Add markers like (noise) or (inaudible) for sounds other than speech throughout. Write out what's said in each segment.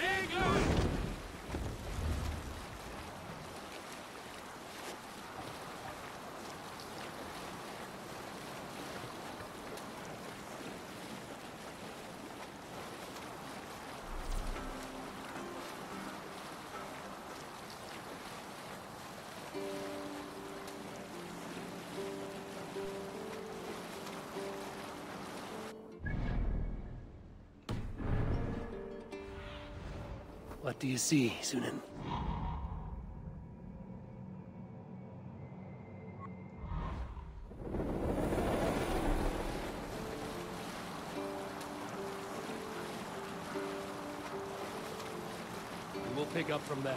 out! What do you see, Sýnin? We'll pick up from there.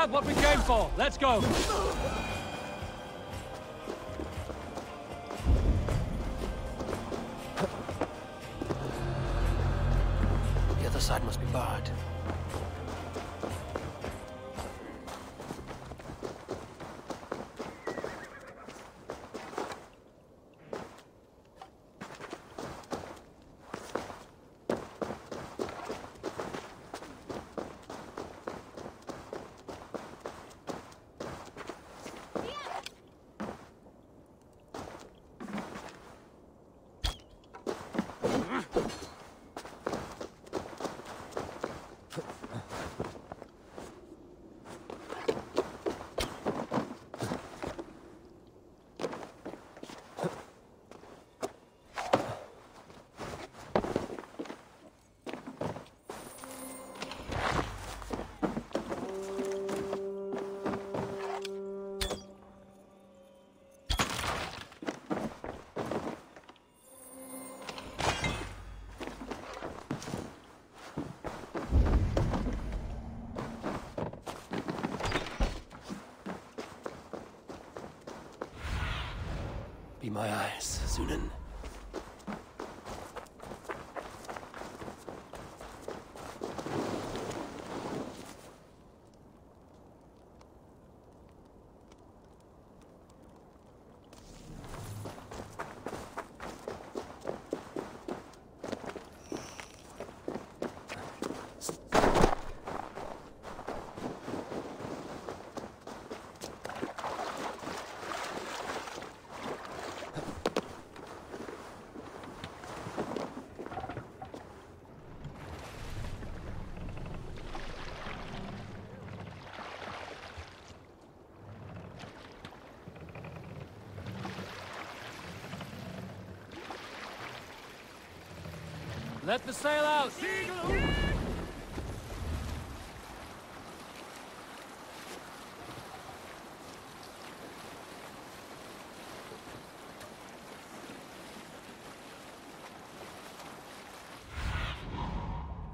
Have what we came for. Let's go. My eyes, Sýnin. Let the sail out!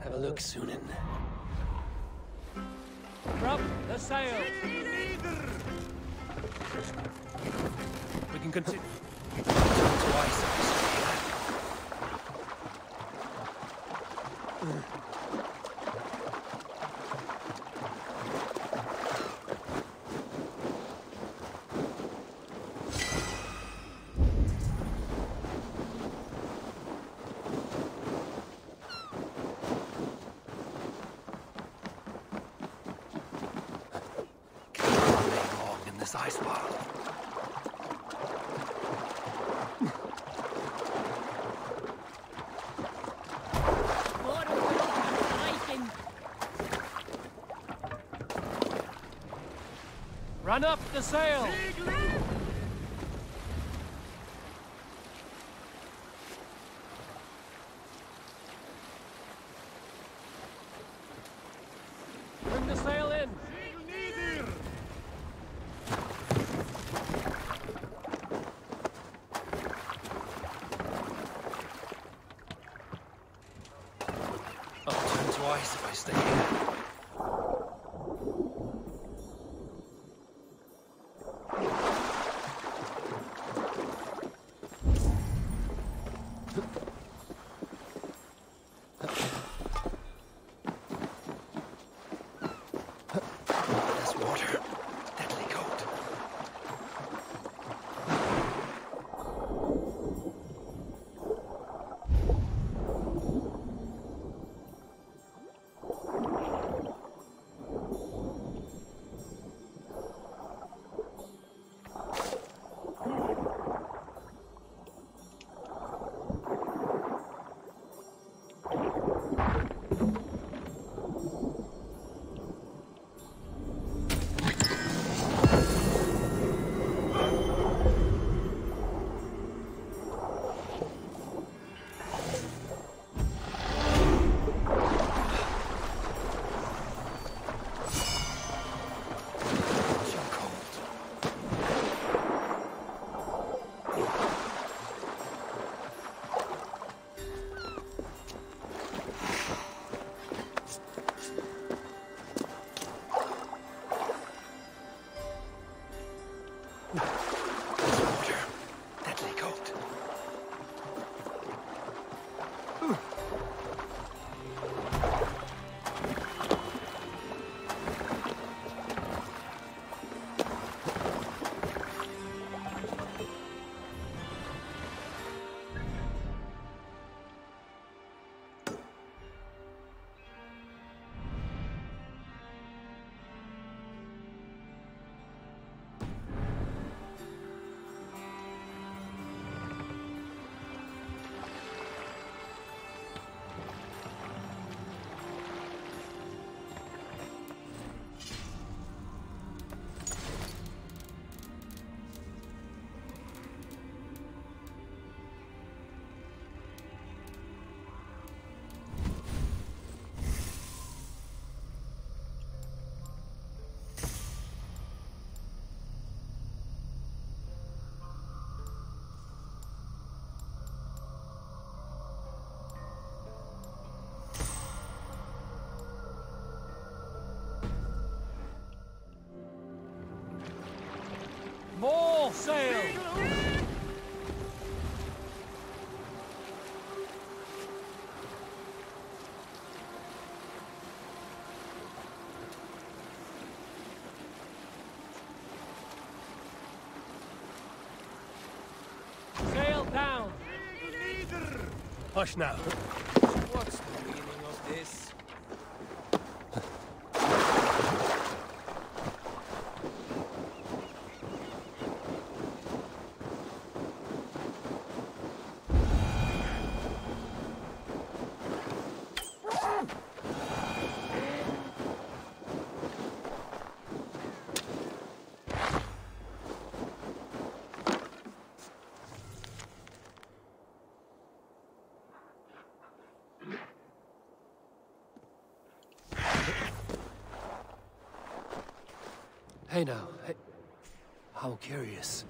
Have a look, Sýnin. Drop the sail! We can continue. Twice if we stay here. Can't remain long in this ice world. Run up the sail! Hush now. What's the meaning of this? Hey now, hey. How curious.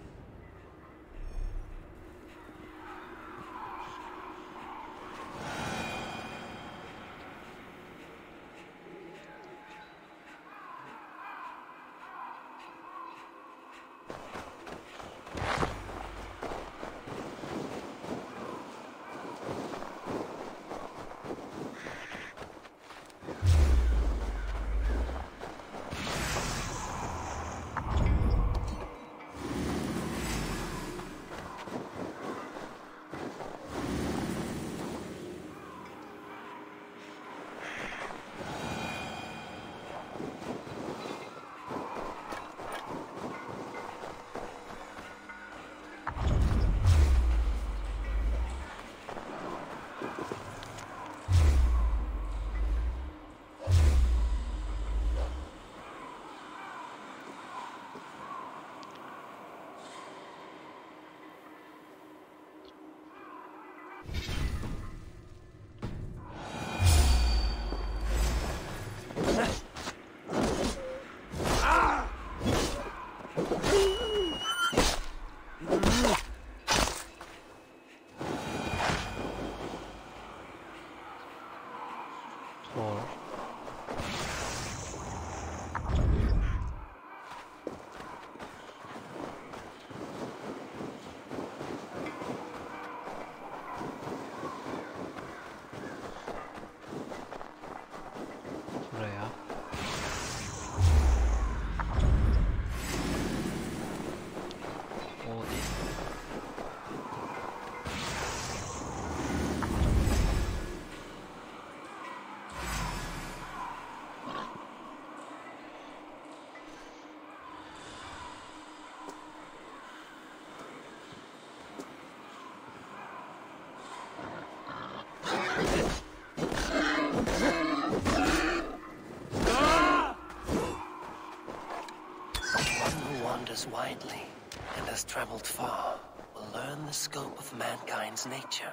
And has traveled far will learn the scope of mankind's nature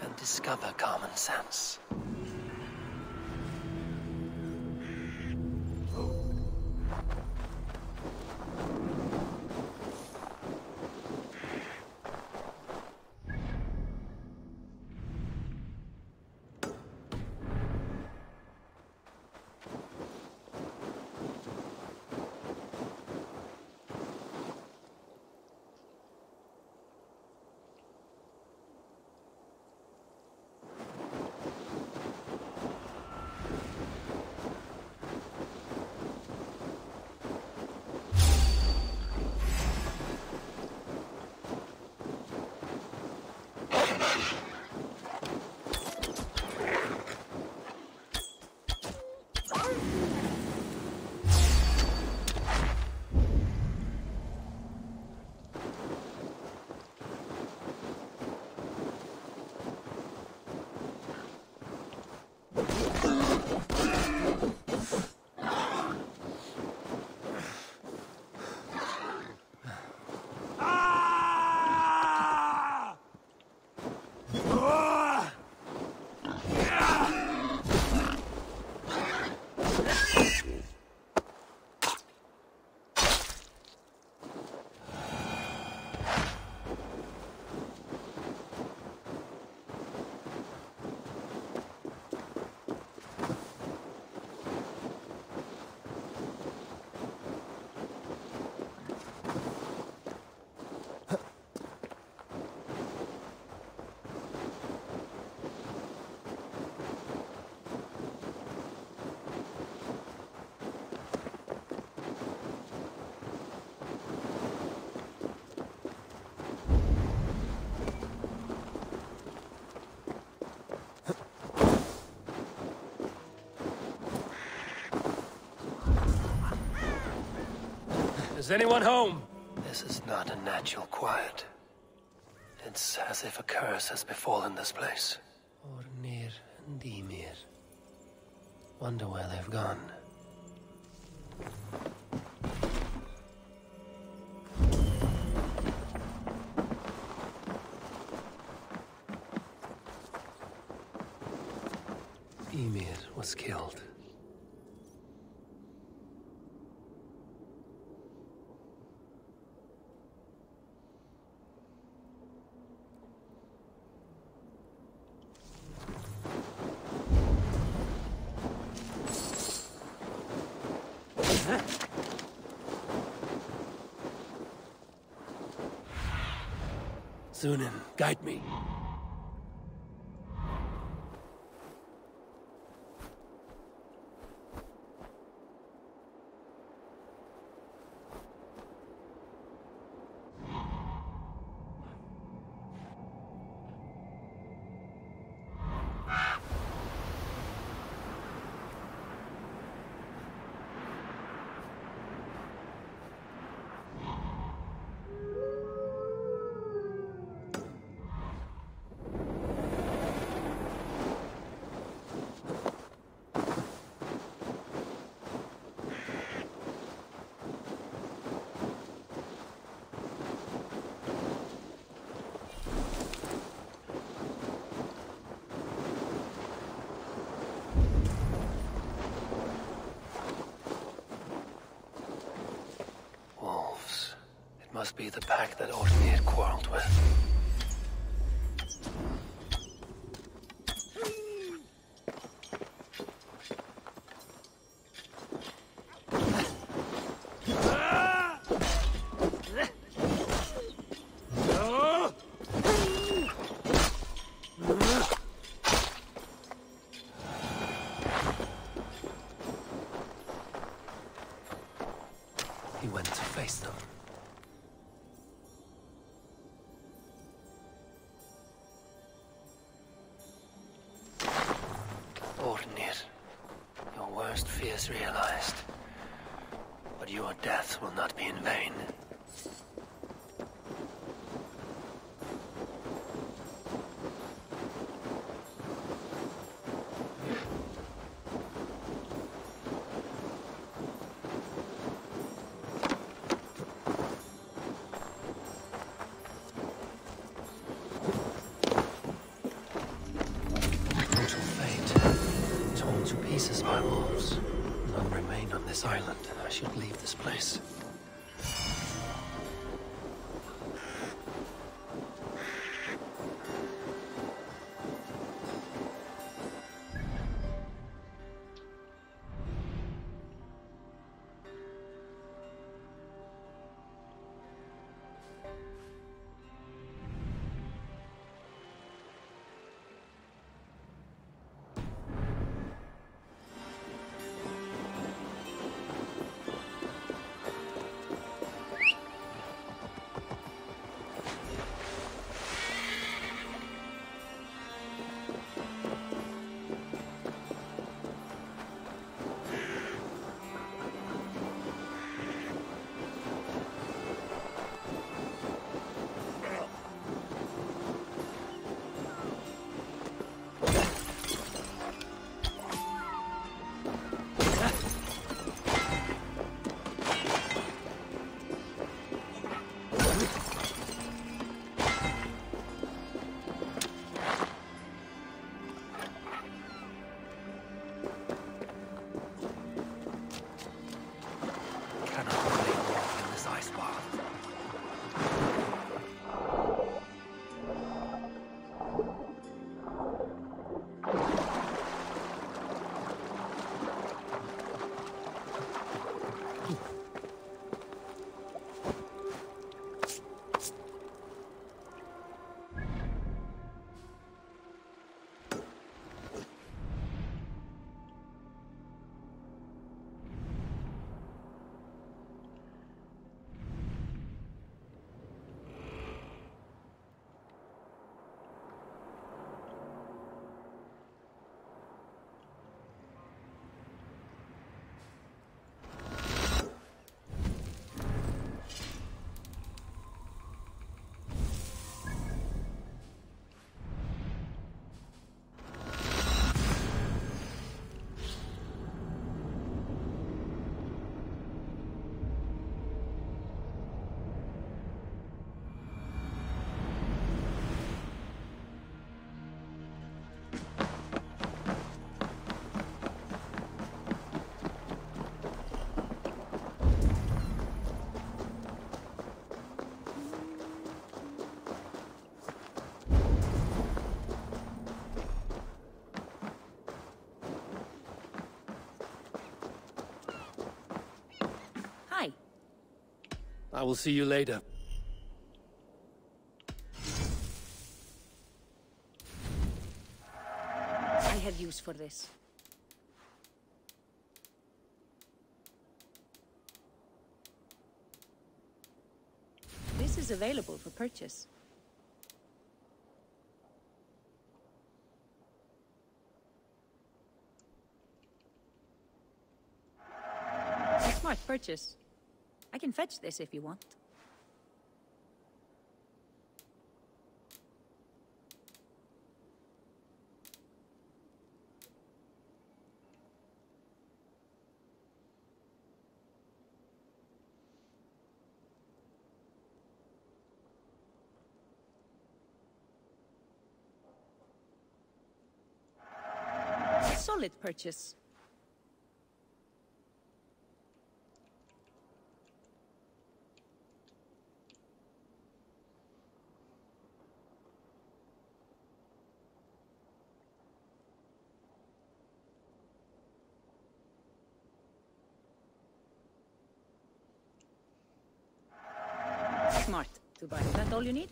and discover common sense. Is anyone home? This is not a natural quiet. It's as if a curse has befallen this place. Ornir and Ymir. Wonder where they've gone. Ymir was killed. Guide me. Wolves. It must be the pack that Ornir quarreled with. Your worst fears realized. But your death will not be in vain. I will see you later. I have use for this. This is available for purchase. Smart purchase. Can fetch this if you want. Solid purchase. Smart to buy. That all you need?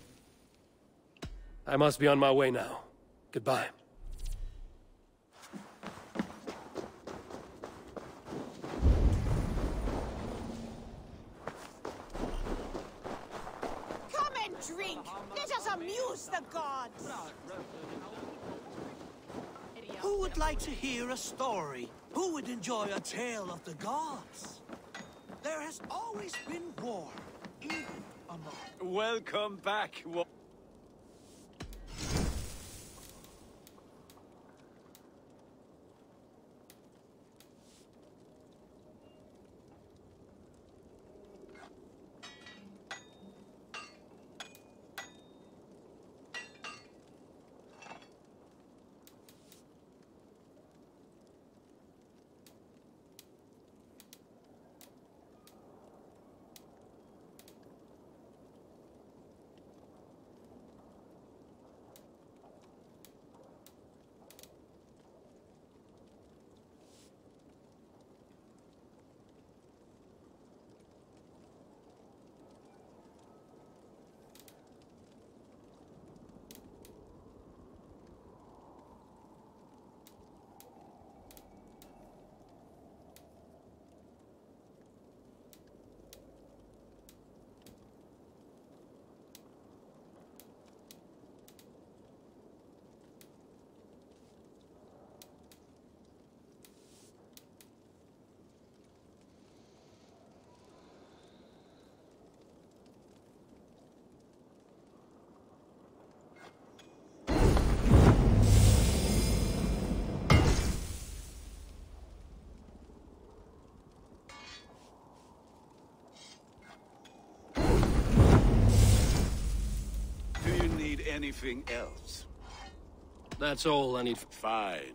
I must be on my way now. Goodbye. Come and drink. Let us amuse the gods. Who would like to hear a story? Who would enjoy a tale of the gods? There has always been war, even among... Welcome back. Wa- Do you need anything else? That's all I need. Fine.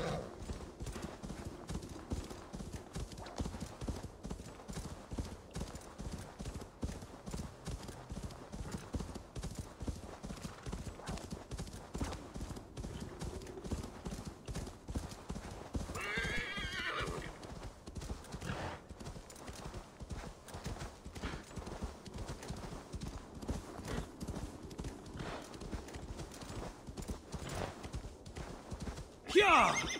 Yeah!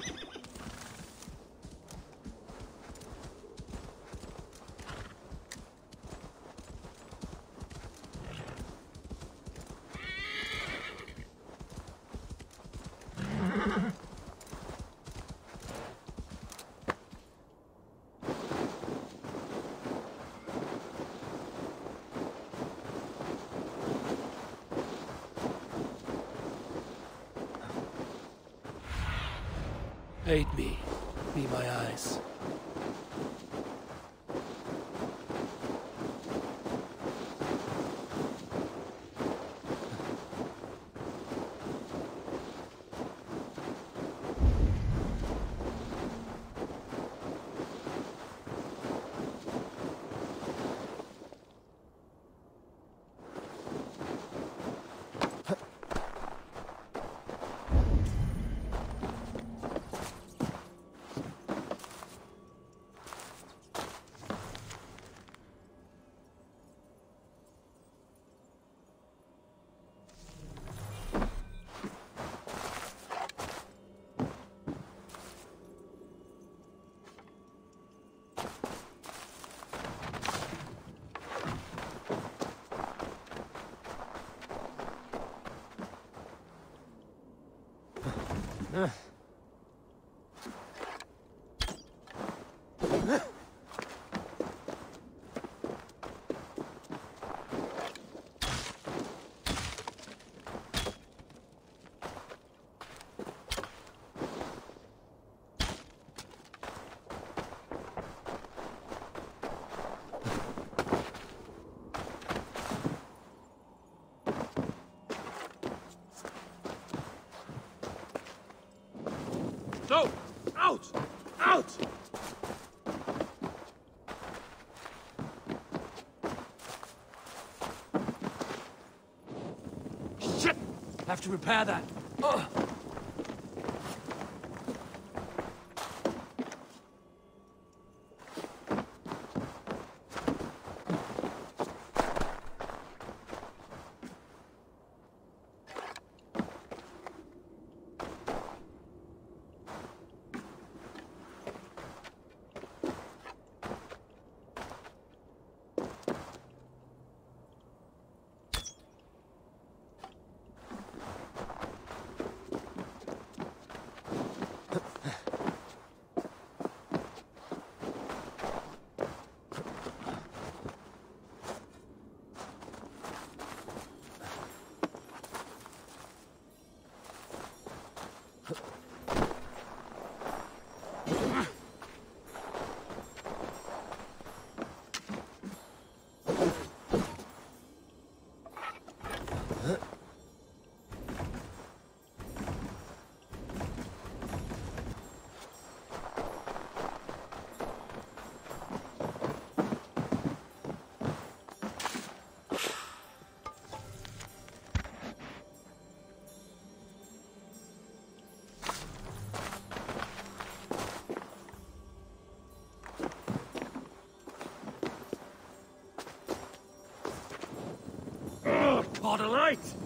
Out! Out! Shit! Have to repair that. Ugh. Caught a light!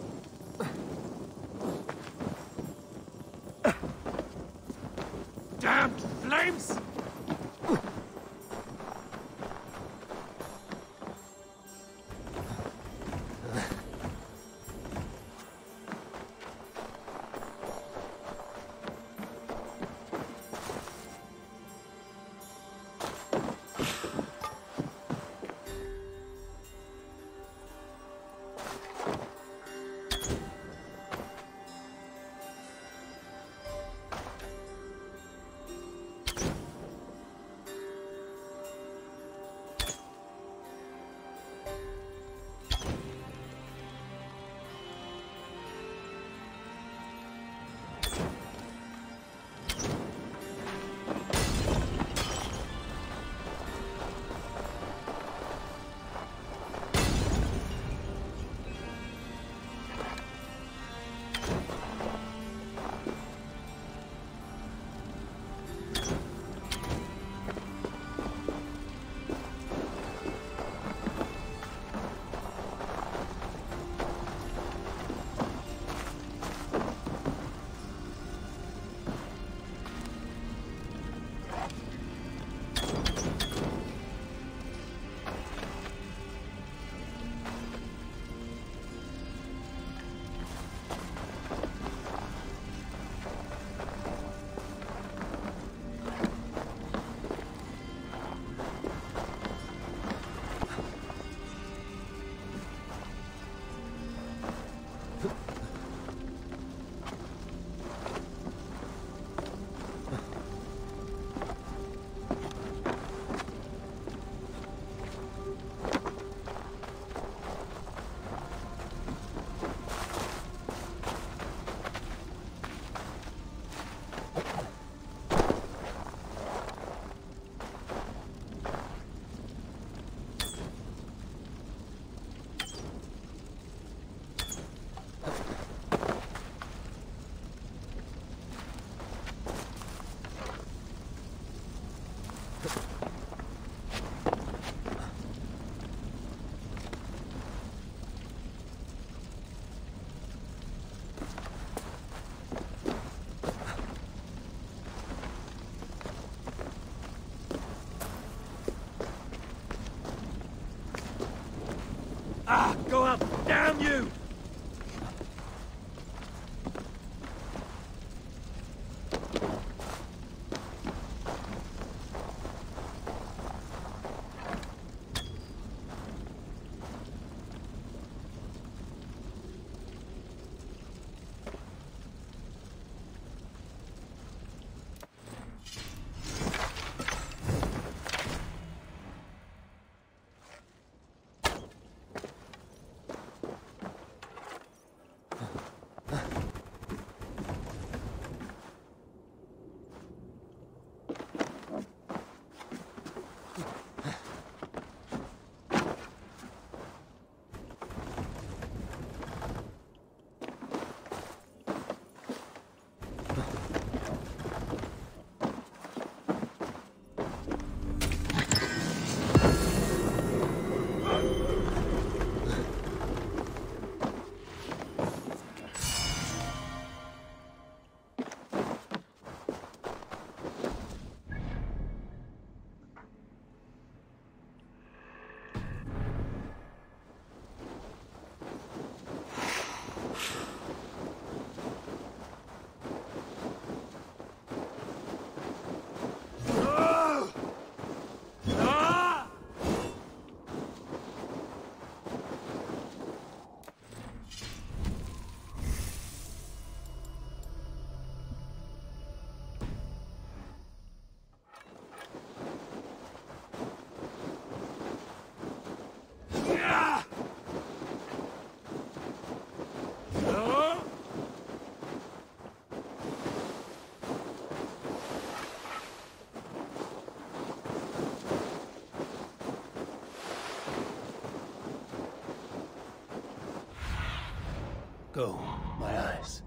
Damn you! Go, my eyes.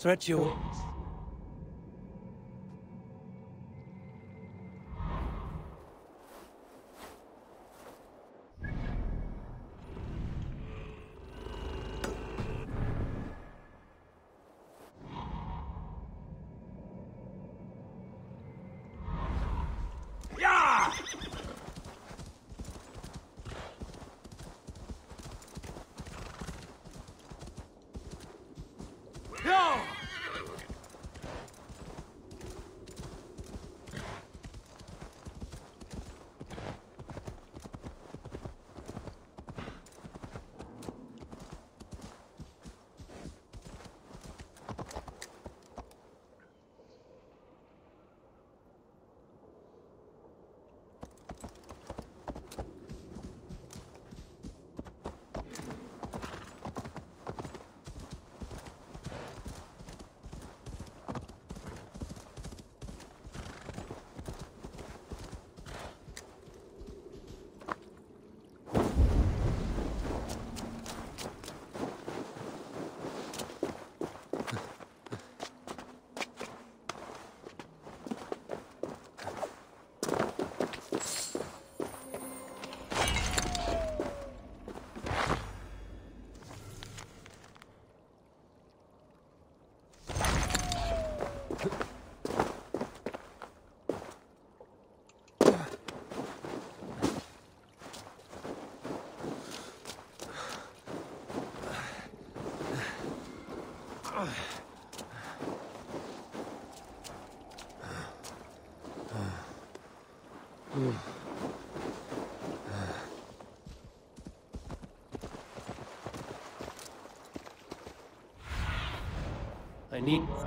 Stretch your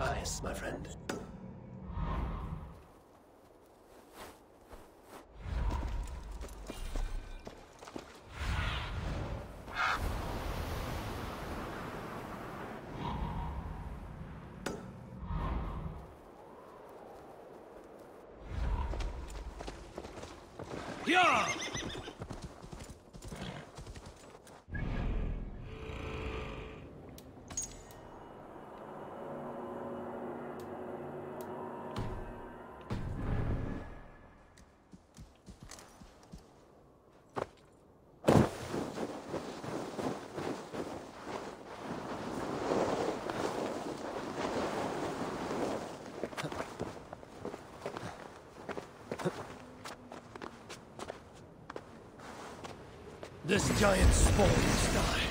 eyes, my friend. Yeah! This giant spawn must die.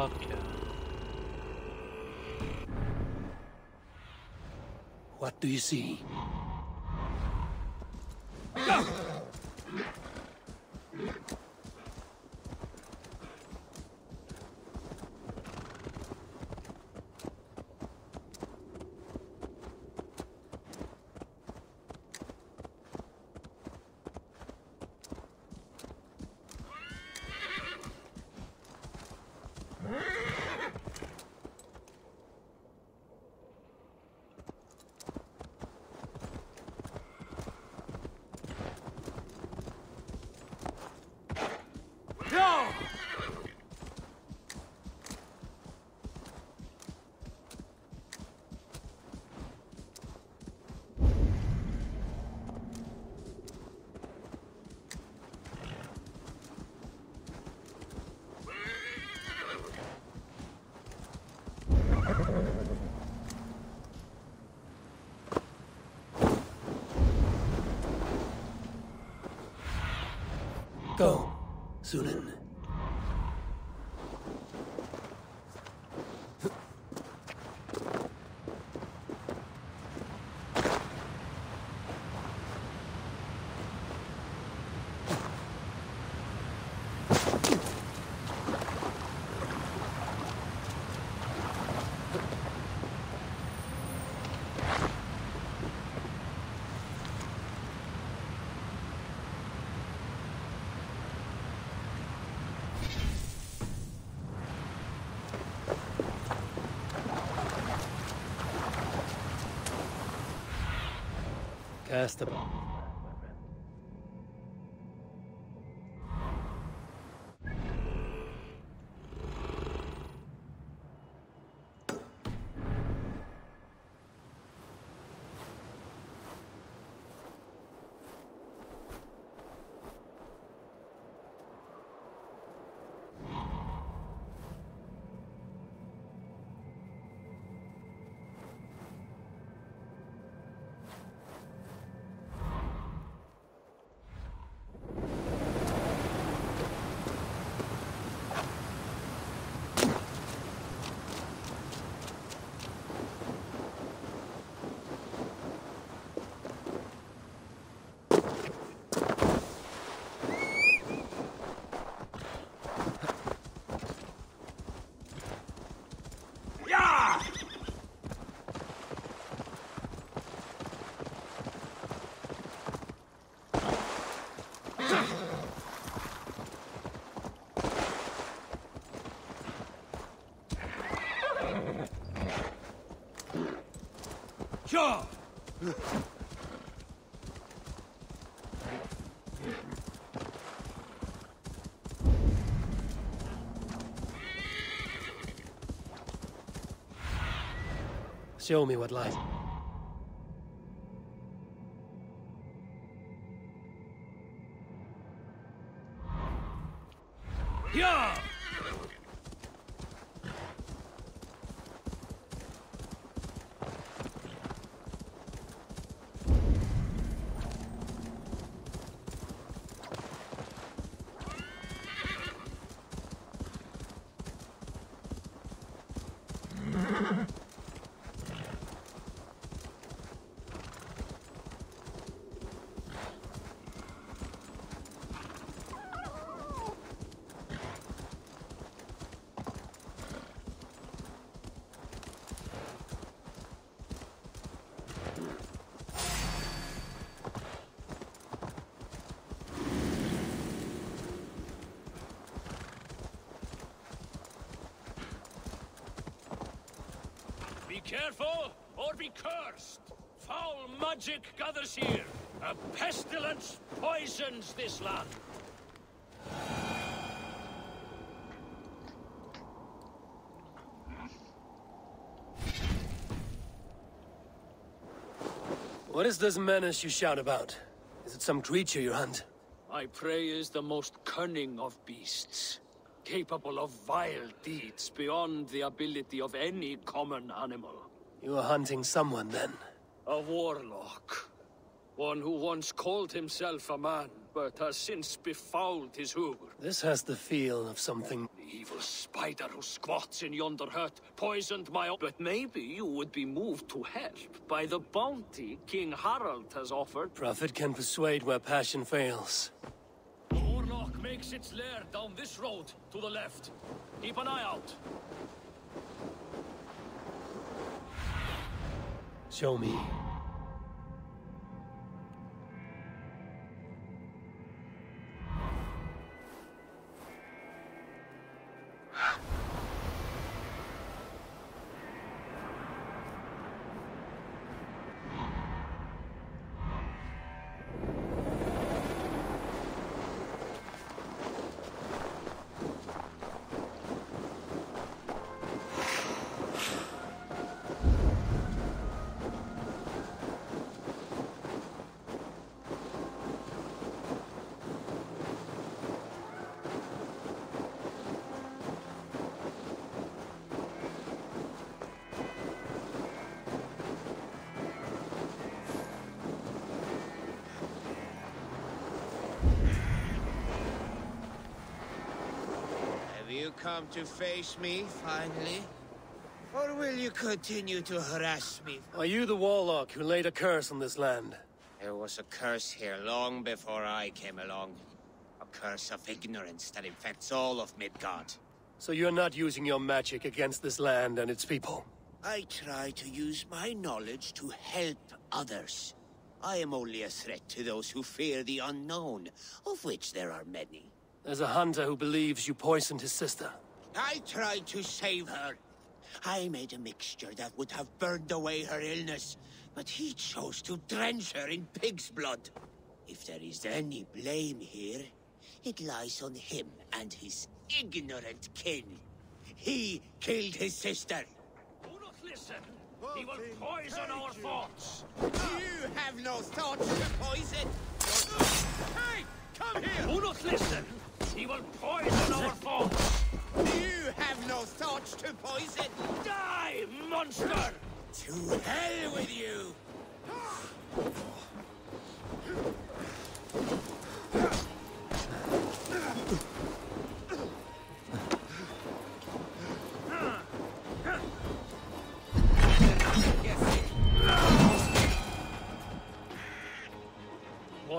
Fuck yeah. What do you see? Sýnin. Cast the Show me what lies. Yeah. Be careful, or be cursed. Foul magic gathers here. A pestilence poisons this land. What is this menace you shout about? Is it some creature you hunt? My prey is the most cunning of beasts, capable of vile deeds beyond the ability of any common animal. You are hunting someone, then. A warlock. One who once called himself a man, but has since befouled his hoover. This has the feel of something... The evil spider who squats in yonder hut poisoned my... But maybe you would be moved to help by the bounty King Harald has offered. Profit can persuade where passion fails. The warlock makes its lair down this road, to the left. Keep an eye out. Show me. Come to face me, finally? Or will you continue to harass me? Are you the warlock who laid a curse on this land? There was a curse here long before I came along. A curse of ignorance that infects all of Midgard. So you're not using your magic against this land and its people? I try to use my knowledge to help others. I am only a threat to those who fear the unknown, of which there are many. There's a hunter who believes you poisoned his sister. I tried to save her. I made a mixture that would have burned away her illness, but he chose to drench her in pig's blood. If there is any blame here, it lies on him and his ignorant kin. He killed his sister. Do not listen. He will poison our thoughts. You have no thoughts to poison. Hey, come here. Do not listen. He will poison our thoughts. You have no thoughts to poison. Die, monster! To hell with you! (laughs)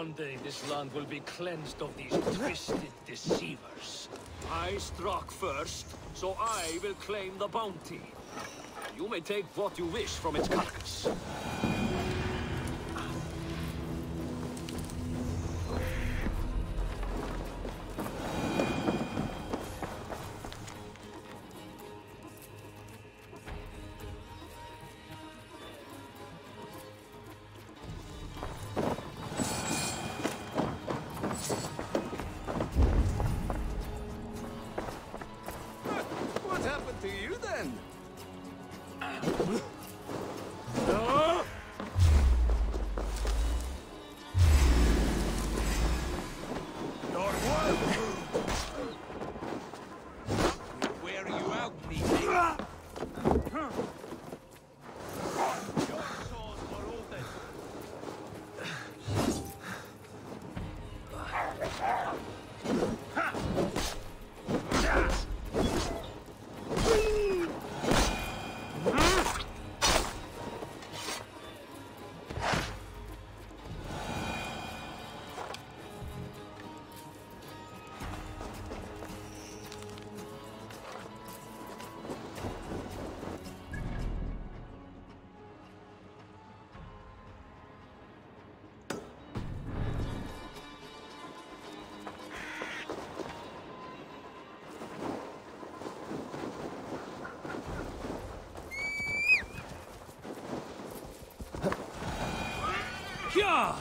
One day this land will be cleansed of these twisted deceivers. I struck first, so I will claim the bounty. You may take what you wish from its carcass. Yeah!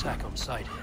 Attack on sight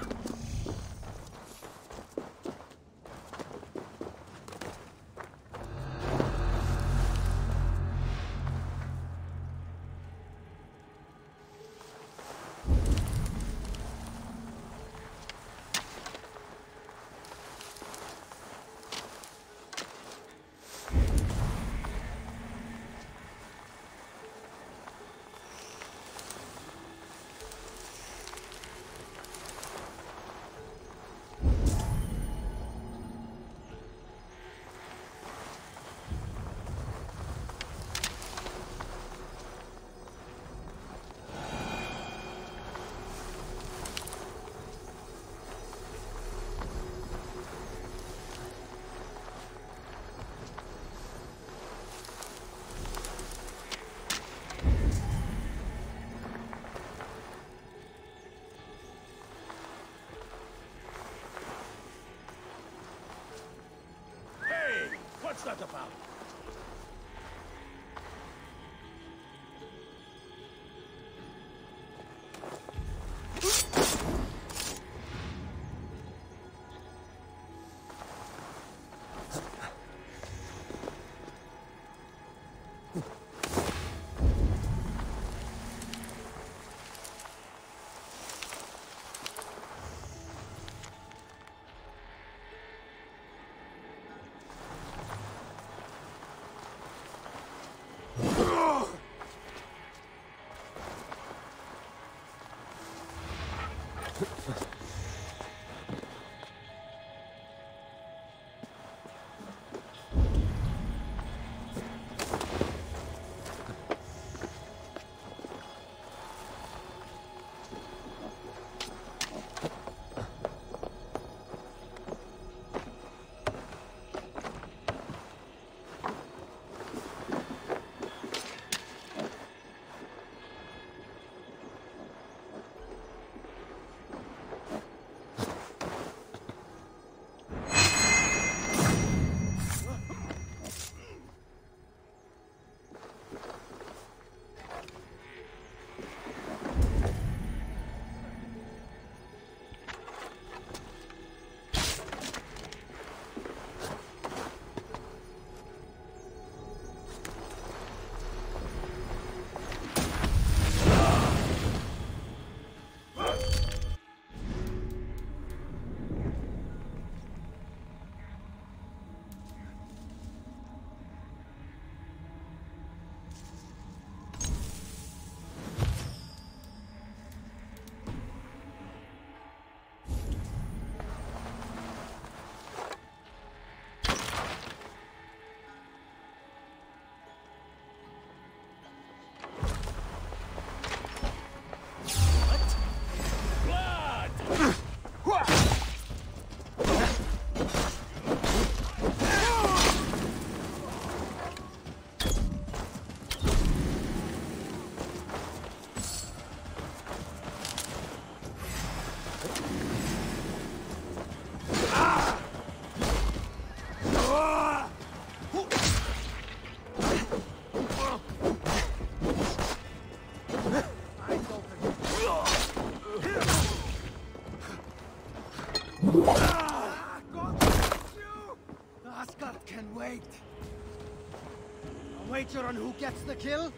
wager on who gets the kill?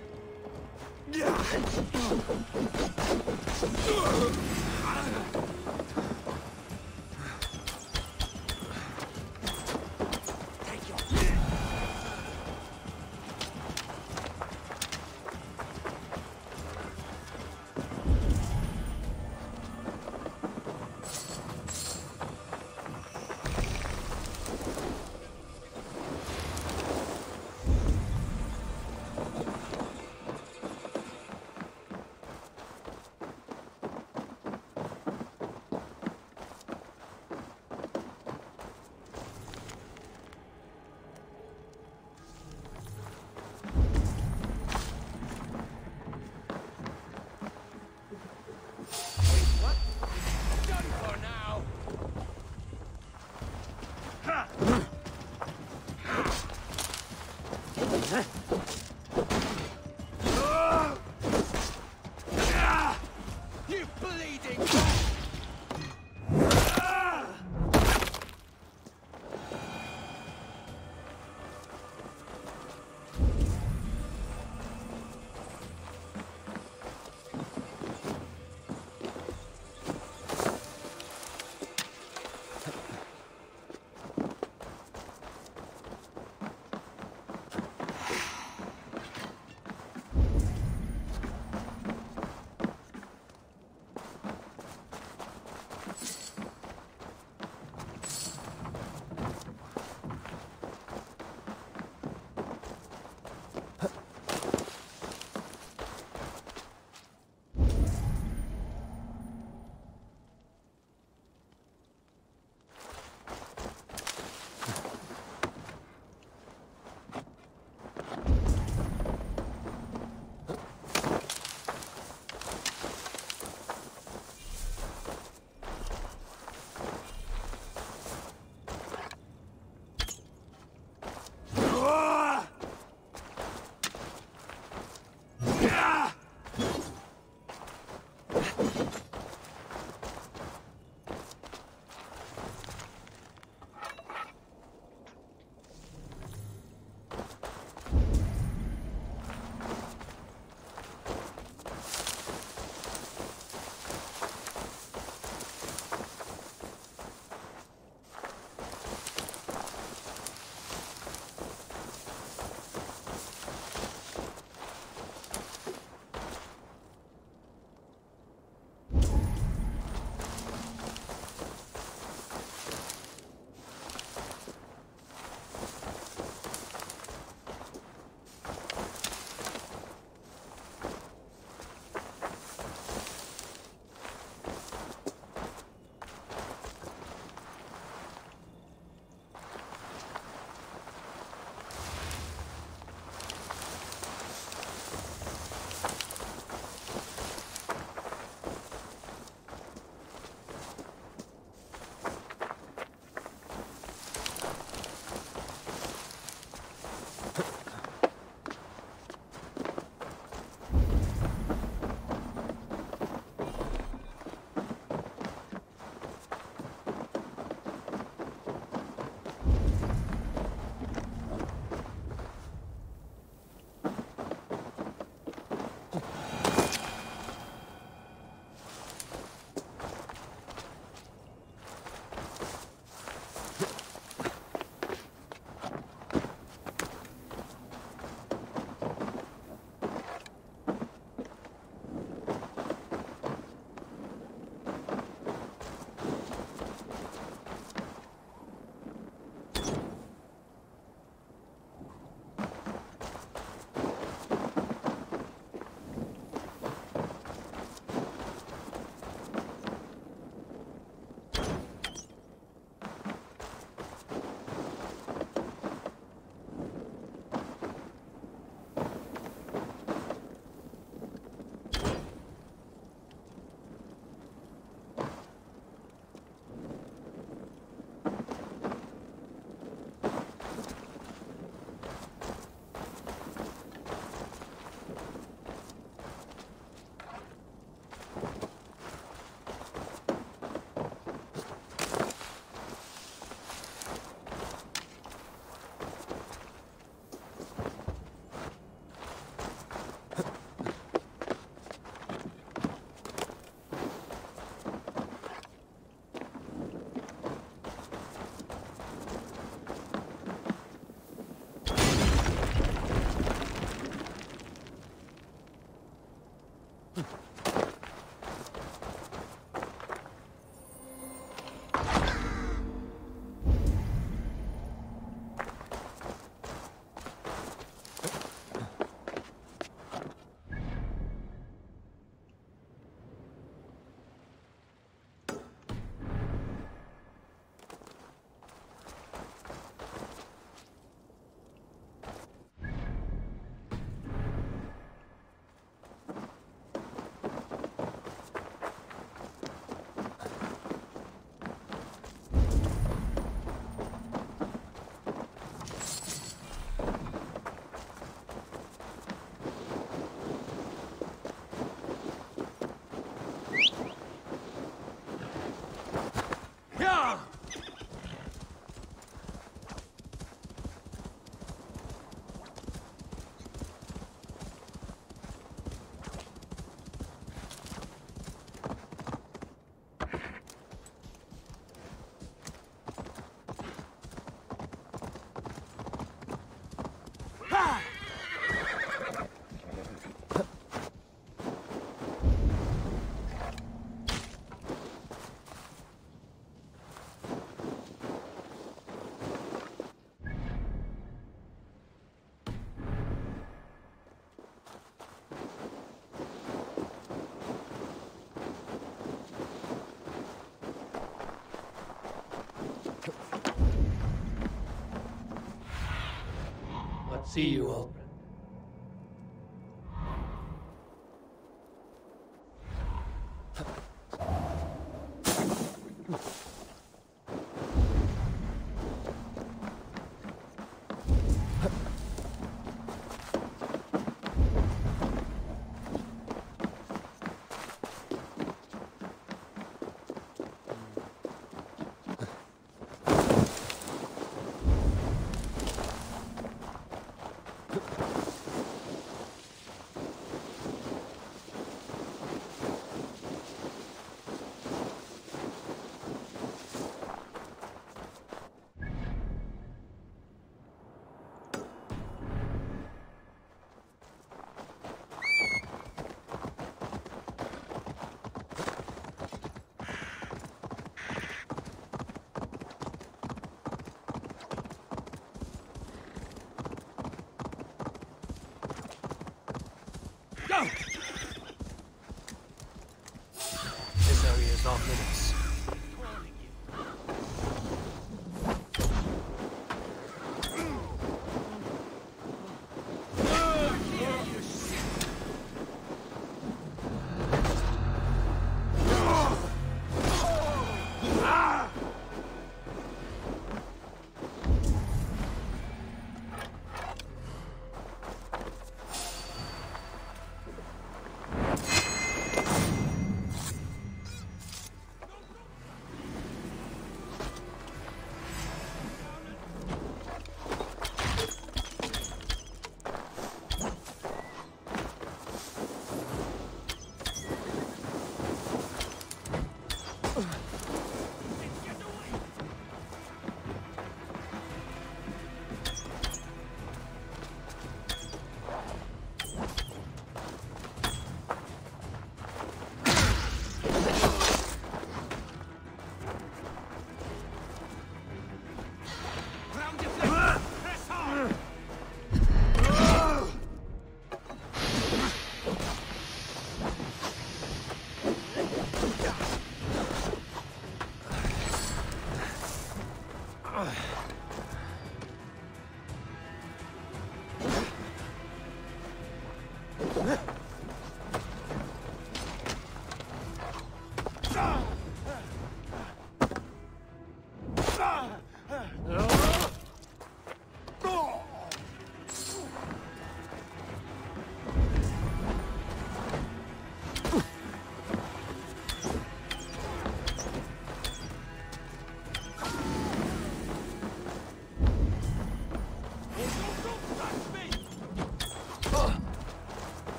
See you, Albrand.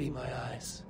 Be my eyes.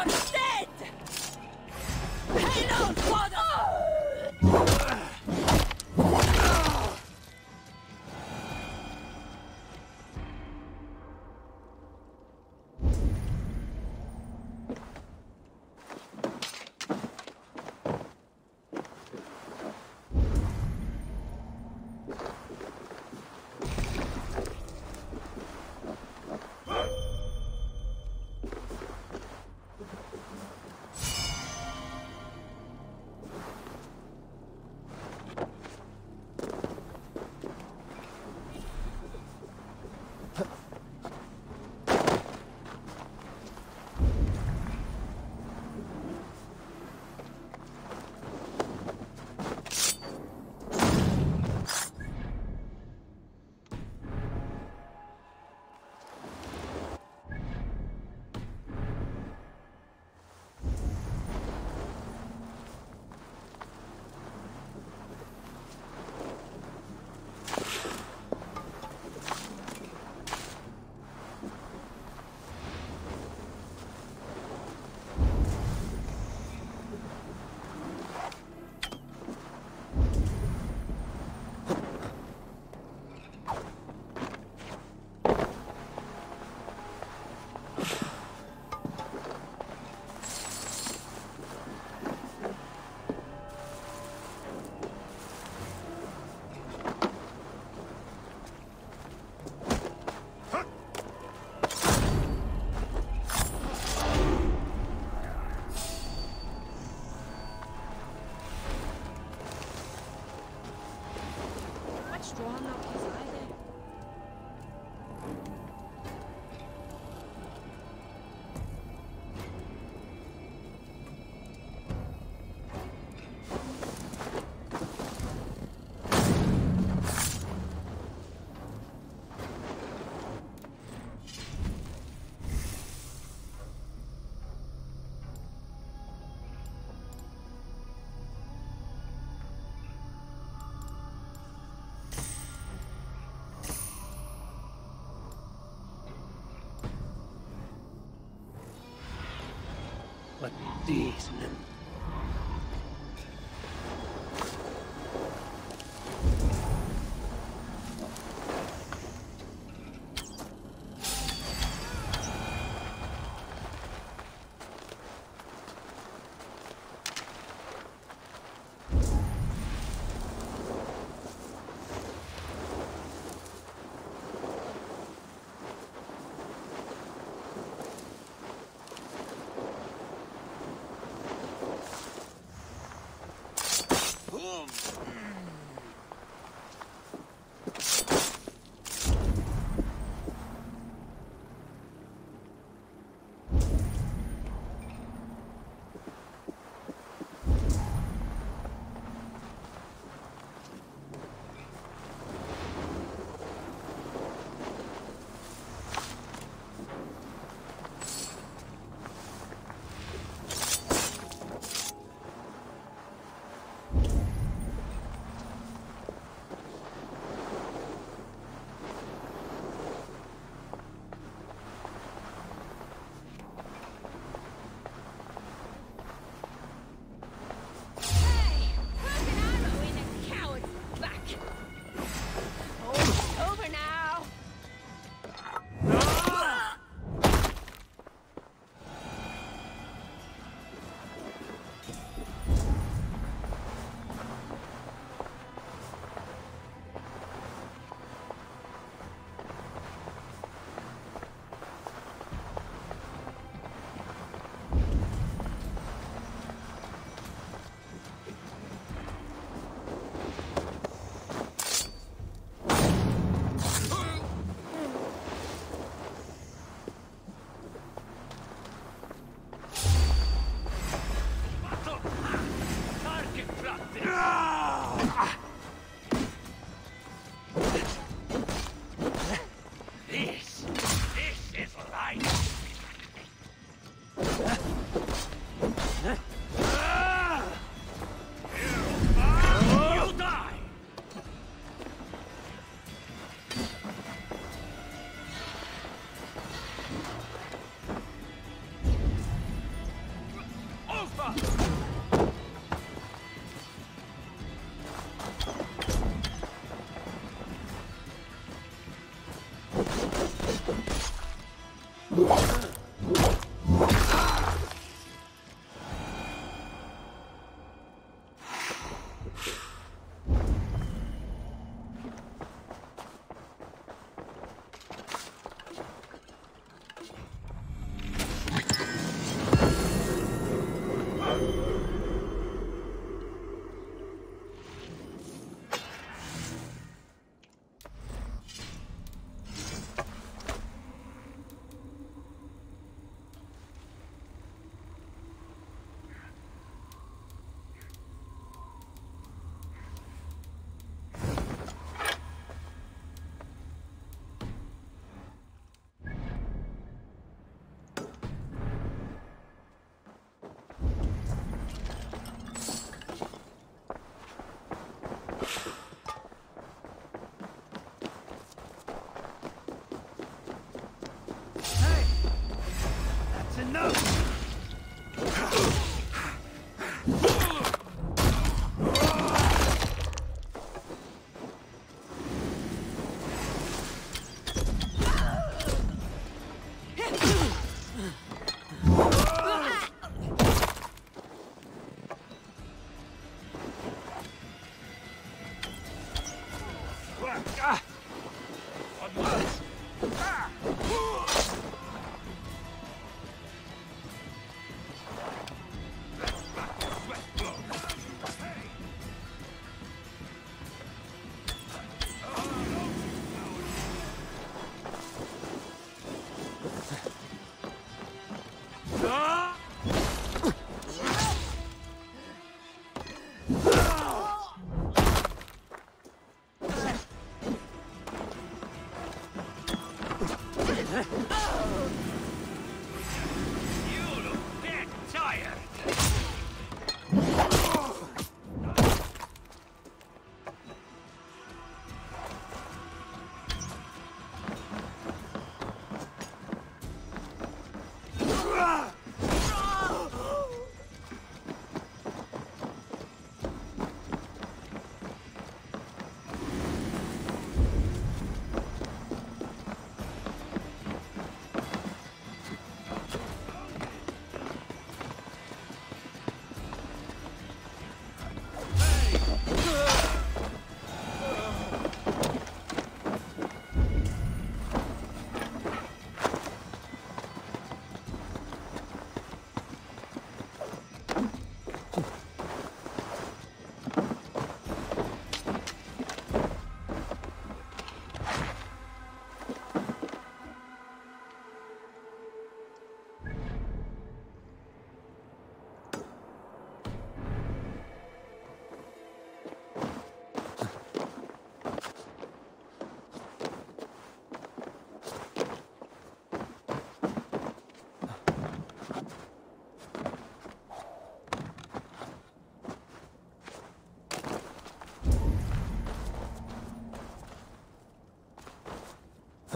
You're dead! Hello, father! These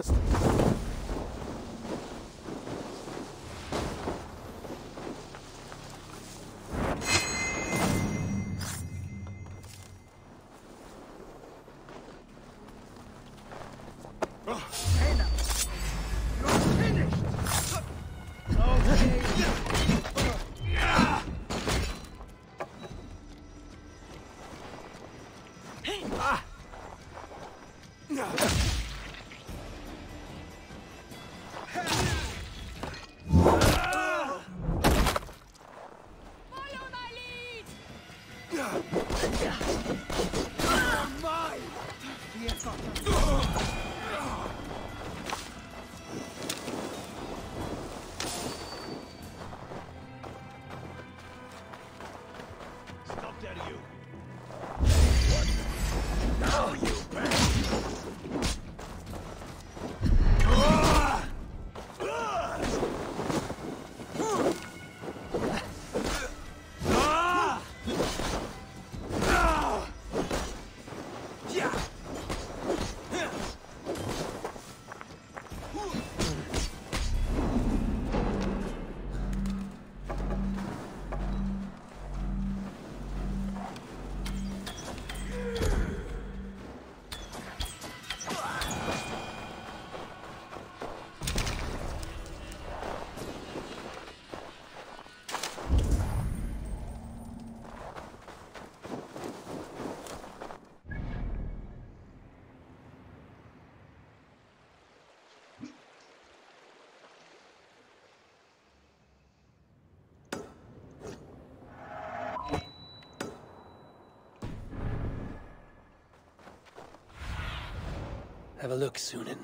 Follow Have a look, Sýnin.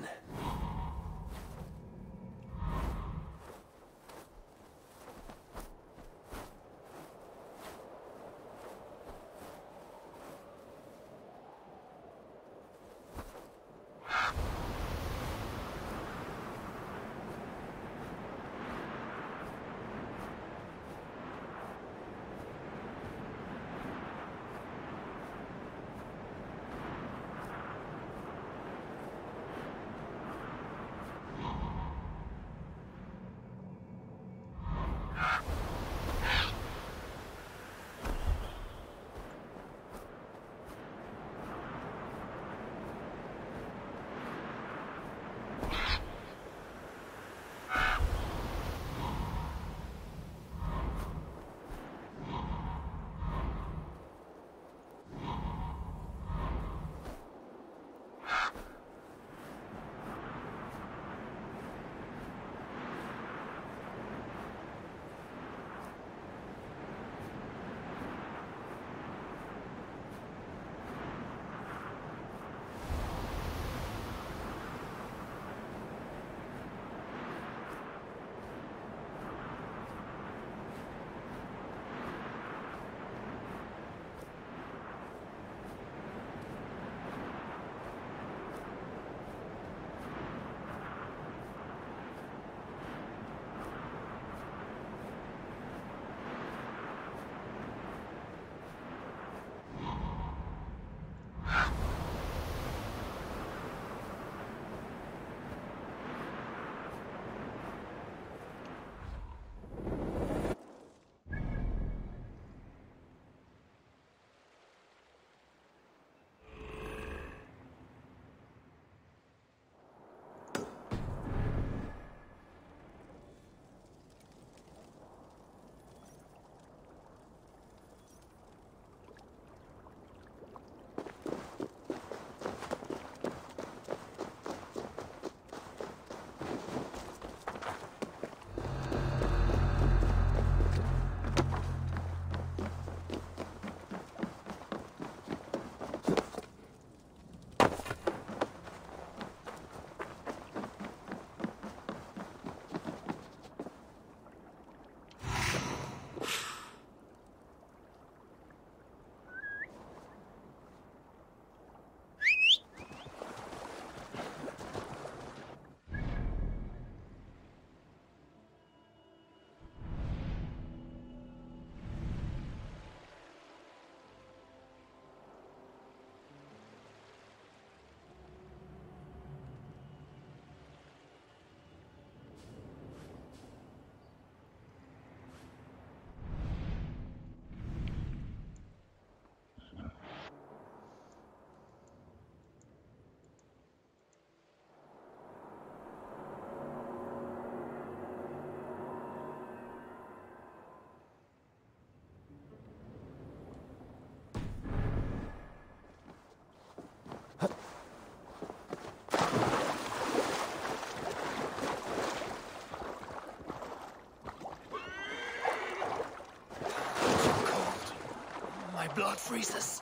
Blood freezes.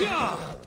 Yeah!